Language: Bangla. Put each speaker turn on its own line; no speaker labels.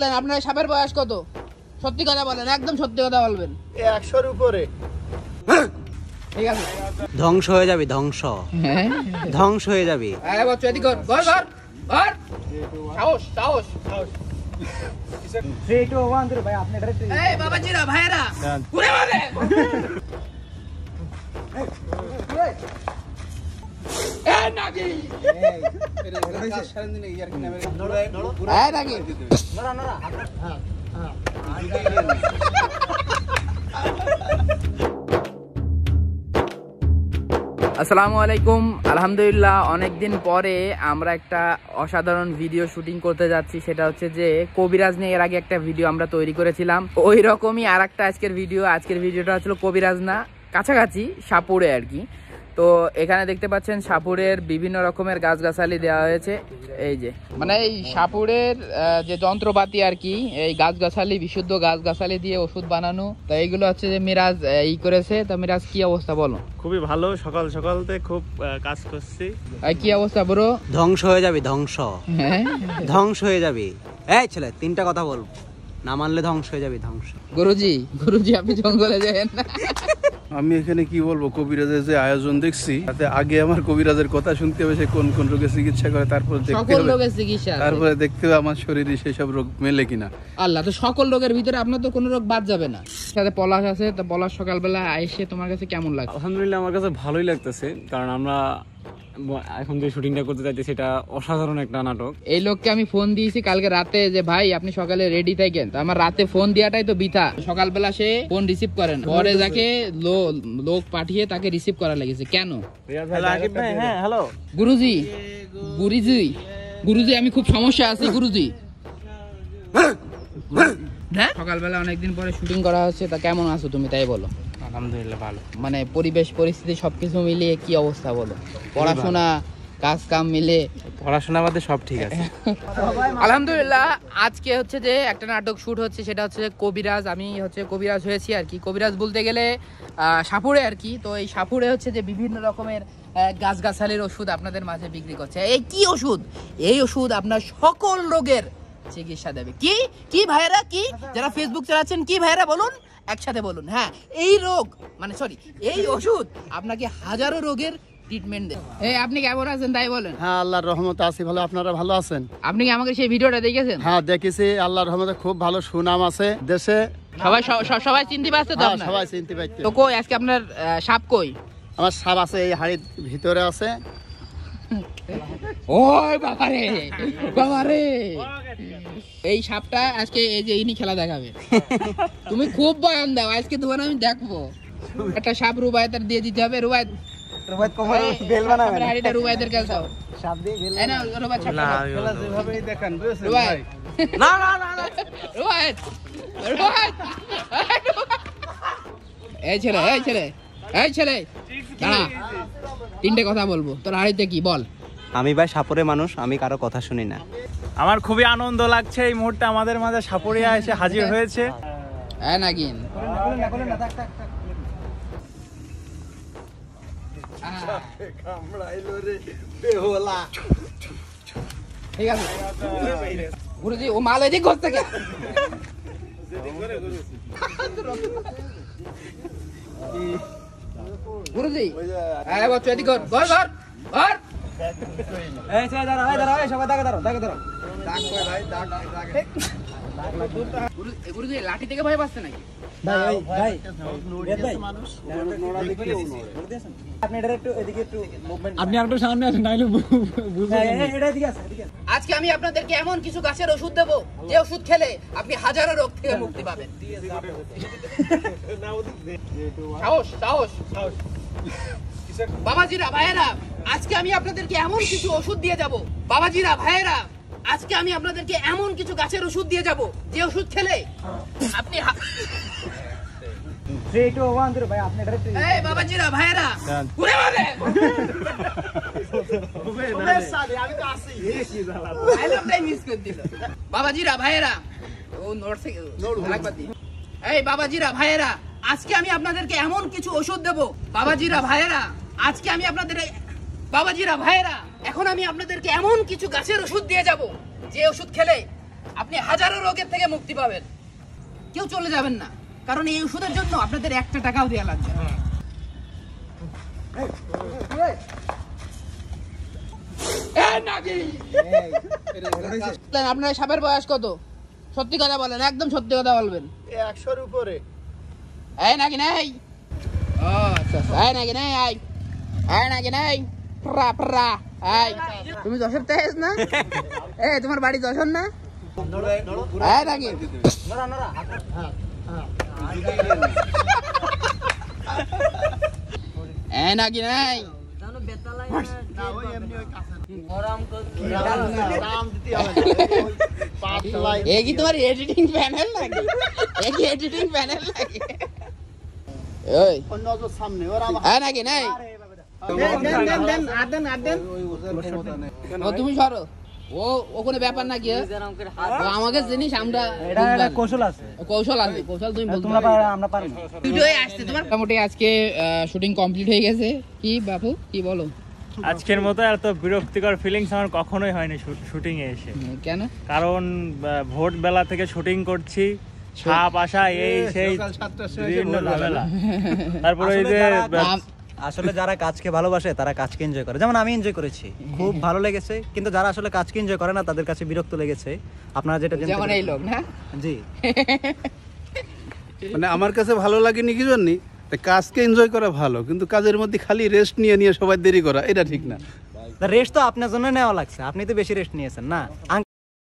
দেখলেন আপনার সাপের বয়স কত? সত্যি কথা বলেন একদম সত্যি কথা বলবেন।
একশোর উপরে।
ঠিক আছে।
ধ্বংস হয়ে যাবি ধ্বংস। ধ্বংস হয়ে যাবি।
হ্যাঁ বচ্চু এদিক কর ঘর ঘর ঘর। সাহস সাহস
থ্রি টু
আসসালামু আলাইকুম। আলহামদুলিল্লাহ অনেকদিন পরে আমরা একটা অসাধারণ ভিডিও শুটিং করতে যাচ্ছি। সেটা হচ্ছে যে কবিরাজ নিয়ে এর আগে একটা ভিডিও আমরা তৈরি করেছিলাম। ওই রকমই আর একটা আজকের ভিডিও আজকের ভিডিওটা হচ্ছিল কবিরাজ না কাছাকাছি সাপুরে আর কি। তো এখানে দেখতে পাচ্ছেন সাপুরের বিভিন্ন রকমের গাছগাছালি দেওয়া হয়েছে। এই যে। মানে এই সাপুরের যে যন্ত্রপাতি আর কি এই গাছগাছালি বিশুদ্ধ গাছগাছালি দিয়ে ওষুধ বানানো তো এইগুলো হচ্ছে যে মিরাজ আহ, ই করেছে। তো মিরাজ কি অবস্থা বলো?
খুবই ভালো সকাল সকালতে খুব কাজ করছি।
এই কি অবস্থা ব্রো
ধ্বংস হয়ে যাবি ধ্বংস।
হ্যাঁ?
ধ্বংস হয়ে যাবি। এই ছেলে তিনটা কথা বল। না মানলে ধ্বংস হয়ে যাবি ধ্বংস।
গুরুজি গুরুজি আপনি জঙ্গলে যাবেন না।
আমি এখানে কি বলব কবিরাজের যে আয়োজন দেখছি তাতে আগে আমার কবিরাজের কথা শুনতে হবে সে কোন কোন রোগের চিকিৎসা করে তারপরে দেখতে
সকল
হবে।
রোগের চিকিৎসা আছে।
তারপরে দেখতে হবে আমার শরীরে সেসব রোগ মেলে কিনা।
আল্লাহ তো সকল রোগের ভিতরে আপনার তো কোনো রোগ বাদ যাবে না। সাথে পলাশ আছে তো পলাশ সকালবেলা এসে তোমার কাছে কেমন লাগে
আলহামদুলিল্লাহ আমার কাছে ভালোই লাগতেছে কারণ আমরা এখন যে শুটিংটা করতে চাইছি সেটা অসাধারণ একটা নাটক।
এই লোককে আমি ফোন দিয়েছি কালকে রাতে যে ভাই আপনি সকালে রেডি থাকেন। তো আমার রাতে ফোন দেওয়াটাই তো বৃথা। সকালবেলা সে ফোন রিসিভ করেন পরে যাকে লোক পাঠিয়ে তাকে রিসিভ করা লেগেছে। কেন?
হ্যাঁ হ্যালো।
গুরুজি গুরুজি গুরুজি আমি খুব সমস্যা আছি গুরুজি। হ্যাঁ? সকালবেলা অনেকদিন পরে শুটিং করা হচ্ছে তা কেমন আছো তুমি? তাই বলো।
আলহামদুলিল্লাহ ভালো।
মানে পরিবেশ পরিস্থিতি সবকিছু মিলিয়ে কি অবস্থা বলো? পড়াশোনা কাজ কাম মিলে?
পড়াশোনা বাদে সব ঠিক আছে।
আলহামদুলিল্লাহ আজকে হচ্ছে যে একটা নাটক শুট হচ্ছে সেটা হচ্ছে কবিরাজ। আমি হচ্ছে কবিরাজ হয়েছি আর কি। কবিরাজ বলতে গেলে সাপুরে আর কি। তো এই সাপুরে হচ্ছে যে বিভিন্ন রকমের গাছগাছালির ওষুধ আপনাদের মাঝে বিক্রি করছে। এই কি ওষুধ? এই ওষুধ আপনার সকল রোগের চিকিৎসা দেবে। কি? কি ভাইরা কি? যারা ফেসবুক চালাচ্ছেন কি ভাইরা বলুন? একসাথে বলুন। হ্যাঁ এই রোগ মানে সরি এই ওষুধ আপনাকে হাজারো রোগের ট্রিটমেন্ট দেবে। এই আপনি কেমন আছেন? তাই বলেন।
হ্যাঁ আল্লাহর রহমতে আছি ভালো। আপনারা ভালো আছেন?
আপনি কি আমাকে সেই ভিডিওটা দেখেছেন?
হ্যাঁ দেখেছি। আল্লাহর রহমতে খুব ভালো সুনাম আছে দেশে।
সবাই সবাই চিনতে পারছে তো
হ্যাঁ,
আপনার?
সবাই চিনতে পারছে।
তো কই? আজকে আপনার সাপ কই?
আমার সাপ আছে এই হাড়ির ভিতরে আছে।
ওই বাবারে বাবারে। এই সাপটা আজকে এই যে ইনি খেলা দেখাবে। তুমি খুব বয়ান দাও আজকে তোমার আমি দেখব। একটা সাপ রুবায়তের দিয়ে দিতে হবে রুবায়ত। আমার হাড়িটা রুবায়তের কাছে দাও। এই নাও, রুবায়ত সাপটা দাও।
যেভাবেই দেখান বুঝেছেন
রুবায়ত।
না না না না।
রুবায়ত রুবায়ত রুবায়ত। এই ছেলে এই ছেলে এই ছেলে। দাঁড়া। তিনটে কথা বলব। তোর হাড়িতে কি? বল।
আমি ভাই সাপরে মানুষ আমি কারও কথা শুনি না।
আমার খুবই আনন্দ লাগছে এই মুহূর্তে আমাদের মাঝে সাপুরিয়া এসে হাজির হয়েছে।
হ্যাঁ নাগিন। ঠিক আছে। গুরুজি ও মাল এদিক ঘর থেকে গুরুজি হ্যাঁ বচ্চু এদিক ঘর ঘর ঘর। ঘর গুরু- গুরুজি লাঠি থেকে ভয় পাচ্ছে নাকি
আপনি একটু সামনে আসেন নাইলে
আজকে আমি আপনাদেরকে এমন কিছু গাছের ওষুধ দেবো যে ওষুধ খেলে আপনি হাজারো রোগ থেকে মুক্তি পাবেন। সাহস সাহস। বাবাজিরা ভাইয়েরা আজকে আমি আপনাদেরকে এমন কিছু ওষুধ দিয়ে যাব। বাবাজিরা ভাইয়েরা আজকে আমি আপনাদেরকে এমন কিছু গাছের ওষুধ দিয়ে যাব যে ওষুধ খেলে আপনি ভাইয়েরা। এই বাবাজিরা ভাইয়েরা আজকে আমি আপনাদেরকে এমন কিছু ওষুধ দেব। বাবাজিরা ভাইয়েরা আজকে আমি আপনাদের বাবাজিরা ভাইয়েরা এখন আমি আপনাদেরকে এমন কিছু গাছের ওষুধ দিয়ে যাব যে ওষুধ খেলে আপনি হাজারো রোগের থেকে মুক্তি পাবেন। কেউ চলে যাবেন না কারণ এই ওষুধের জন্য আপনাদের একটা টাকাও দেওয়া লাগবে? বলেন, আপনার সাপের বয়স কত? সত্যি কথা বলেন একদম সত্যি কথা বলবেন।
একশোর উপরে।
এই নাকি নাই। আচ্ছা আচ্ছা। এই নাকি নাই আই এই নাকি নাই। প্রা প্রা। আই তুমি যশোর তেজ না? এই তোমার বাড়ি যশোর না? এই নাকি এই নাকি নাই এ কি তোমার এডিটিং প্যানেল নাকি? এ এডিটিং প্যানেল নাকি? ওই
সামনে ওরা
এই। নাকি নাই তুমি সরো। ও ও কোনো ব্যাপার না কি আমাকে জিনিস আমরা
এটা কৌশল আছে।
কৌশল আছে কৌশল তুমি বলতে
তোমরা
পারবে।
পারো, আমরা পারব
ভিডিওয়ে আসছে তোমার মোটামুটি আজকে শুটিং কমপ্লিট হয়ে গেছে। কি বাপু কি বলো?
আজকের মতো এত বিরক্তিকর ফিলিংস আমার কখনোই হয়নি শুটিং এ এসে।
কেন?
কারণ ভোর বেলা থেকে শুটিং করছি সাপ আসা এই সেই বিভিন্ন ঝামেলা। তারপরে এই যে
আম-
আসলে যারা কাজকে ভালোবাসে তারা কাজকে এনজয় করে। যেমন আমি এনজয় করেছি। খুব ভালো লেগেছে কিন্তু যারা আসলে কাজকে এনজয় করে না তাদের কাছে বিরক্ত লেগেছে। আপনারা যেটা
যেমন এই লোক না?
জি।
মানে আমার কাছে ভালো লাগেনি কি জন্যই কাজকে এনজয় করা ভালো কিন্তু কাজের মধ্যে খালি রেস্ট নিয়ে নিয়ে সবাই দেরি করা এটা ঠিক না।
রেস্ট তো আপনার জন্য নেওয়া লাগছে আপনি তো বেশি রেস্ট নিয়েছেন না?